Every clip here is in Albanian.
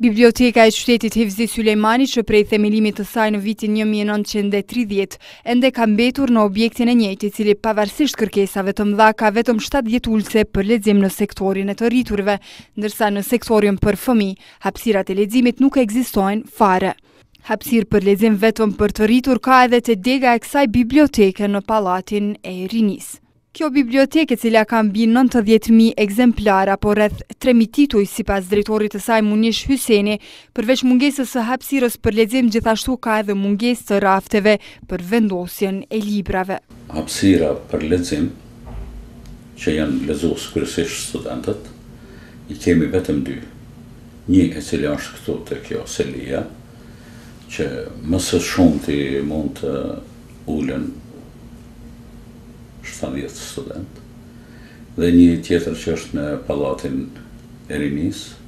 Biblioteka e qytetit Hivzi Sulejmani që prej themelimit të saj në vitin 1930, ende ka mbetur në objektin e njëjtë i cili pavarësisht kërkesave të mëdha ka vetëm 70 ulëse për lexim në sektorin e të rriturve, ndërsa në sektorin për fëmijë, hapësirat e leximit nuk ekzistojnë fare. Hapësirë për lexim vetëm për të rritur ka edhe te dega e kësaj biblioteke në pallatin e rinisë. Kjo bibliotekë e cila ka mbi nëntëdhjetë mijë ekzemplarë apo rreth tre mijë tituj sipas drejtorit të saj Munish Hyseni, përveç mungesës së hapësirës për lexim gjithashtu ka edhe mungesë të rafteve për vendosjen e librave. Hapësira për lexim, që janë lexues kryesisht studentët, i kemi vetëm dy, një e cila është këtu te kjo selia, që më së shumti mund të ulen, shtatëdhjetë studentë dhe një tjetër që është në Pallatin e Rinisë,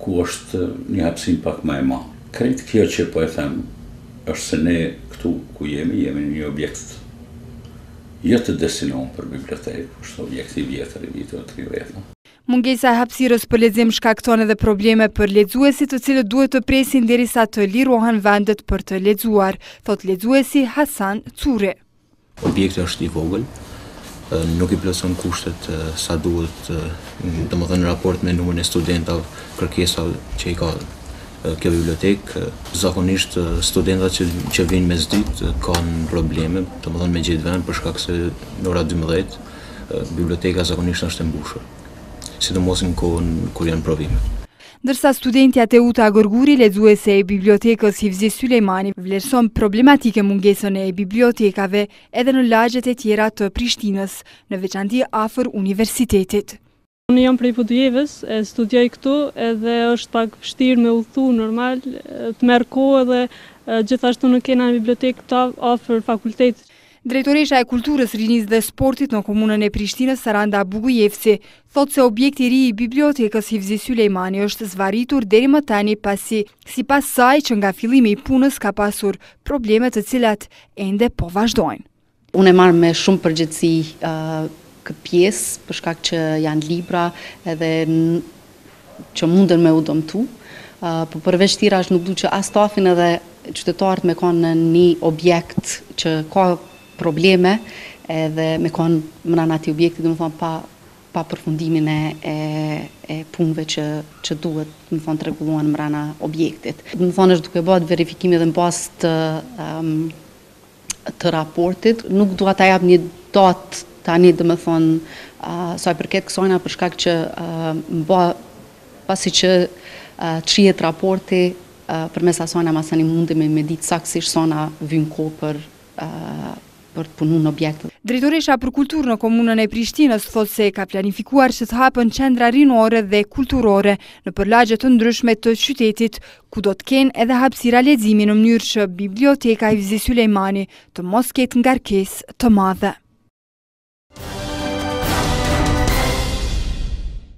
ku është një hapësinë pak ma e madhe. Krejt kjo që po e them është se ne këtu ku jemi, jemi në një objekt jo të destinum për bibliotekë, është objekt i vjetër i viteve tridhjeta. Mungesa e hapësirës për lexim shkakton edhe probleme për lexuesit të cilët duhet të presin derisa të lirohen vendet për të lexuar, thotë lexuesi Hasan Curre. Objekti është i vogël, nuk i plotëson kushtet sa duhet, domethënë në raport me numrin e studentëve, kërkesave që i ka kjo bibliotekë. Zakonisht studentët që vijnë mesditë kanë probleme, domethënë me gjetë vend për shkak se në ora dymbëdhjetë biblioteka zakonisht është e mbushur, sidomos në kohën kur janë provimet. Ndërsa studentja Teuta Gërguri, lexuese e bibliotekës Hivzi Sulejmani, vlerëson problematike mungesën e bibliotekave edhe në lagjet e tjera të Prishtinës, në veçanti afër universitetit. Unë jam prej Podujevës, e studioj këtu edhe është pak vështirë me udhëtu normal, të merr kohë edhe gjithashtu nuk kena bibliotekë këtu afër fakultetit. Drejtoresha e Kulturës, Rinisë dhe Sportit në Komunën e Prishtinës, Saranda Bogujevci, thotë se objekti i ri i bibliotekës Hivzi Sulejmani është zvarritur deri më tani pasi, sipas saj, që nga fillimi i punës ka pasur probleme të cilat ende po vazhdojnë. Unë e marr me shumë përgjegjësi këtë pjesë, për shkak që janë libra edhe që mundën me u dëmtu, po përveç tira është nuk du që as stafin edhe qytetarët me kanë në një objekt që ka probleme edhe me kanë mrena atij objekti do të thotë pa pa përfundimin e e punëve që që duhet do të thotë të rregullohen mrena objektit. Do të thotë është duke bëhet verifikimi edhe në bazë të um, të raportit. Nuk dua ta jap një datë tani do të thotë uh, sa i përket kësajna për shkak që uh, ma pasi që uh, çihet raporti uh, përmes asajna masani mundemi me ditë saktësisht sa na vyn kohë për për t'punu në objekt. Drejtoresha për kulturë në komunën e Prishtinës thotë se ka planifikuar që të hapën qendra rinore dhe kulturore në për lagje të ndryshme të qytetit, ku do të kenë edhe hapësira leximi në mënyrë që biblioteka Hivzi Sylejmani të mos ketë ngarkesë të madhe.